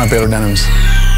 my pair of denims.